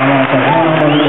Gracias.